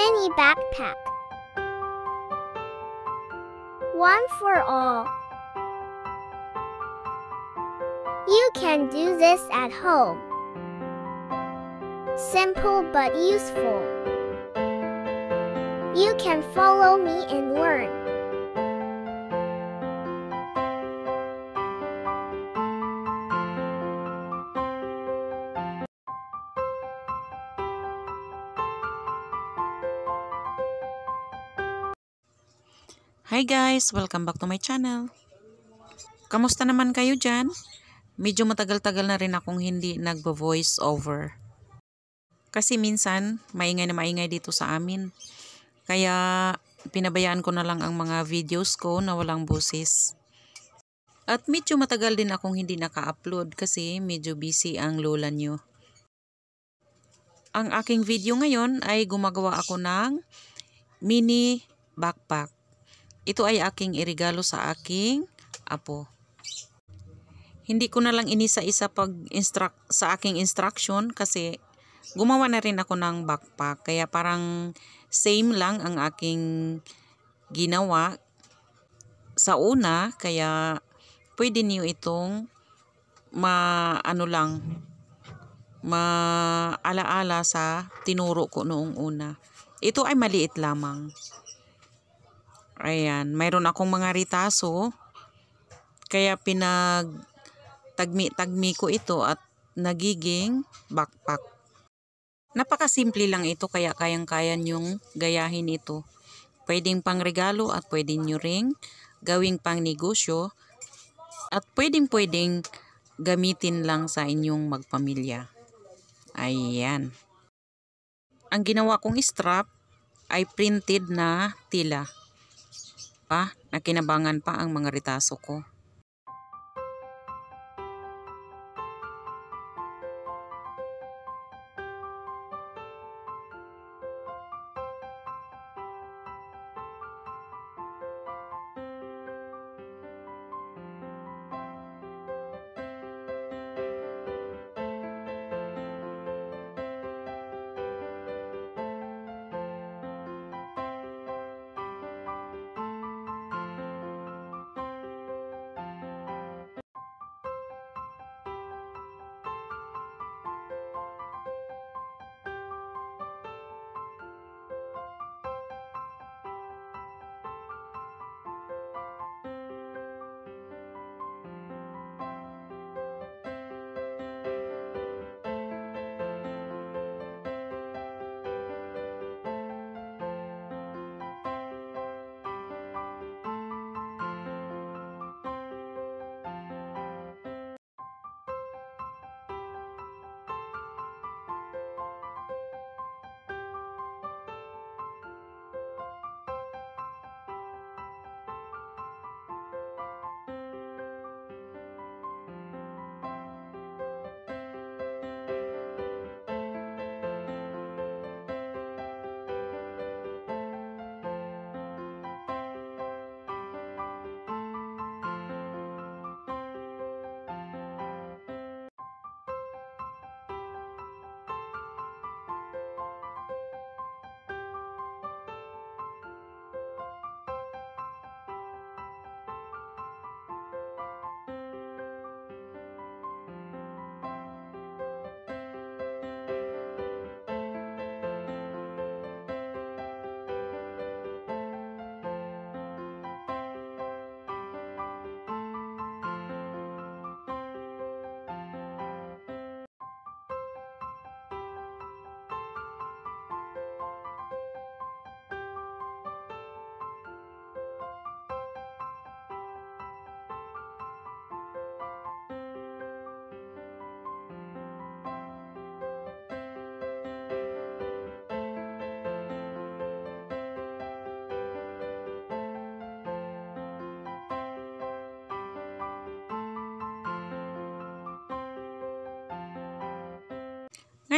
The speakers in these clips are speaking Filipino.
Mini backpack. One for all. You can do this at home. Simple but useful. You can follow me and learn. Hi guys! Welcome back to my channel. Kamusta naman kayo dyan? Medyo matagal-tagal na rin akong hindi nagbo-voice over. Kasi minsan, maingay na maingay dito sa amin. Kaya pinabayaan ko na lang ang mga videos ko na walang busis. At medyo matagal din akong hindi naka-upload kasi medyo busy ang lola nyo. Ang aking video ngayon ay gumagawa ako ng mini backpack. Ito ay aking irigalo sa aking apo. Hindi ko na lang inisa-isa pag instruct sa aking instruction kasi gumawa na rin ako ng backpack. Kaya parang same lang ang aking ginawa sa una. Kaya pwede niyo itong ma ano lang maalaala sa tinuro ko noong una. Ito ay maliit lamang. Ayan, mayroon akong mga ritaso. Kaya pinag tagmi-tagmi ko ito at nagiging backpack. Napakasimple lang ito kaya kayang-kaya nyong gayahin ito. Pwedeng pang regalo at pwedeng nyo ring gawing pang negosyo at pwedeng-pwedeng gamitin lang sa inyong magpamilya. Ayan. Ang ginawa kong strap ay printed na tila pa na kinabangan pa ang mga ritaso ko.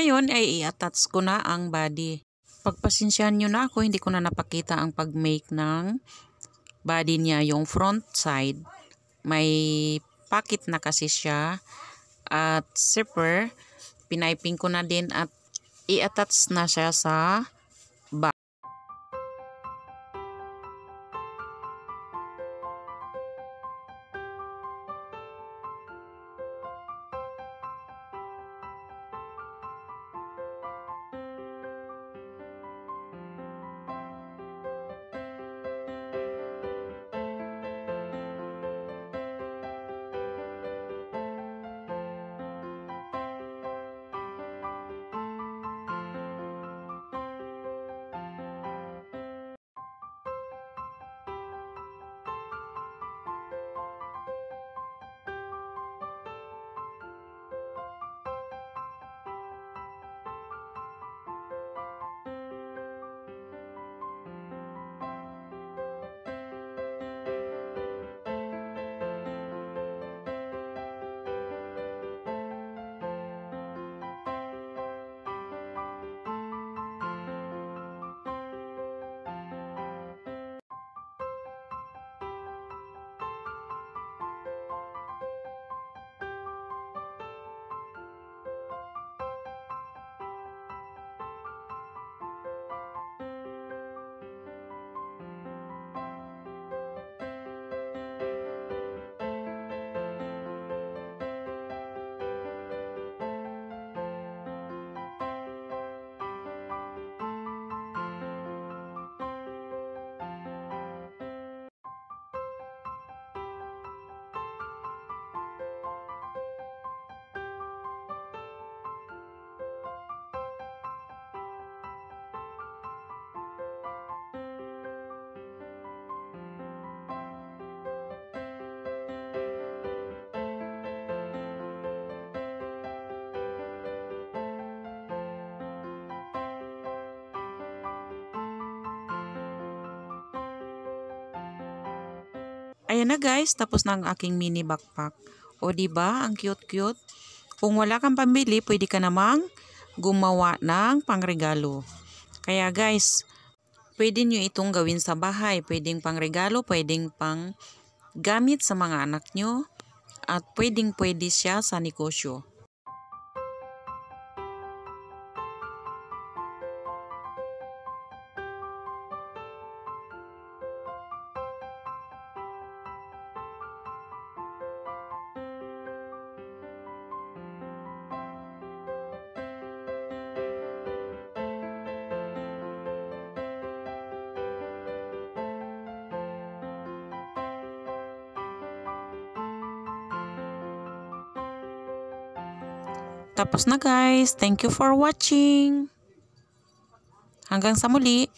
Ngayon ay i-attach ko na ang body. Pagpasensyahan nyo na ako, hindi ko na napakita ang pag-make ng body niya. Yung front side, may pocket na kasi siya. At zipper, piniping ko na din at i-attach na siya sa Ayan na guys, tapos na ang aking mini backpack. O ba ang cute-cute? Kung wala kang pambili, pwede ka namang gumawa ng pangregalo. Kaya guys, pwede nyo itong gawin sa bahay. Pwedeng pangregalo, pwedeng pang gamit sa mga anak nyo. At pwedeng pwede siya sa negosyo. Tapos na guys. Thank you for watching. Hanggang sa muli.